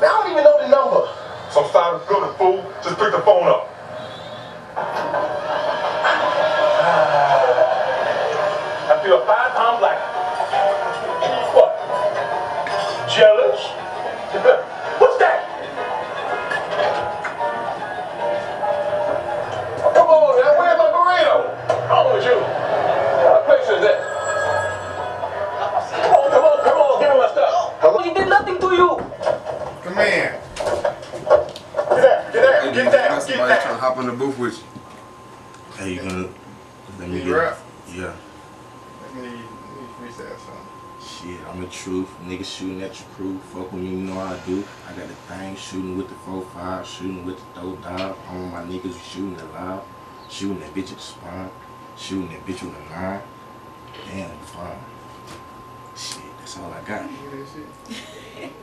Man, I don't even know the number. So stop feeling fool. Just pick the phone up. I feel five times like somebody trying to hop in the booth with you. Hey, you gonna let me get rap? Yeah. Let me, let me freestyle something. Shit, I'm the truth. Niggas shooting at your crew. Fuck with me, you know how I do. I got the thing shooting with the 4-5, shooting with the throw dog. All my niggas shooting it loud. Shooting that bitch at the spine. Shooting that bitch with a nine. Damn, fine. Shit, that's all I got. You hear that shit?